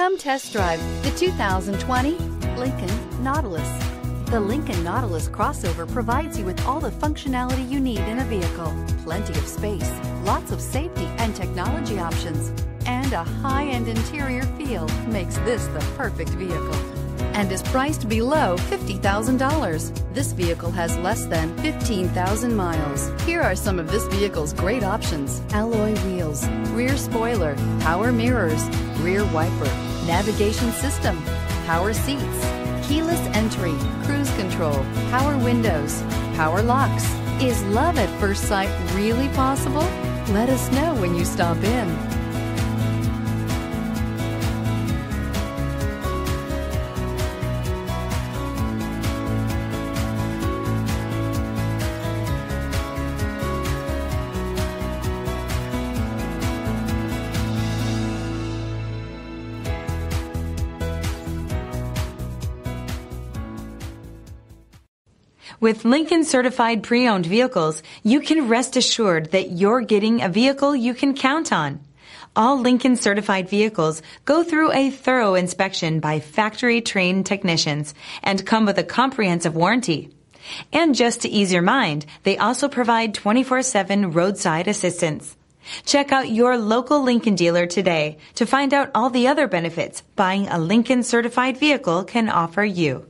Come test drive the 2020 Lincoln Nautilus. The Lincoln Nautilus crossover provides you with all the functionality you need in a vehicle. Plenty of space, lots of safety and technology options, and a high-end interior feel makes this the perfect vehicle and is priced below $50,000. This vehicle has less than 15,000 miles. Here are some of this vehicle's great options. Alloy wheels, rear spoiler, power mirrors, rear wiper, navigation system, power seats, keyless entry, cruise control, power windows, power locks. Is love at first sight really possible? Let us know when you stop in. With Lincoln certified pre-owned vehicles, you can rest assured that you're getting a vehicle you can count on. All Lincoln certified vehicles go through a thorough inspection by factory trained technicians and come with a comprehensive warranty. And just to ease your mind, they also provide 24-7 roadside assistance. Check out your local Lincoln dealer today to find out all the other benefits buying a Lincoln certified vehicle can offer you.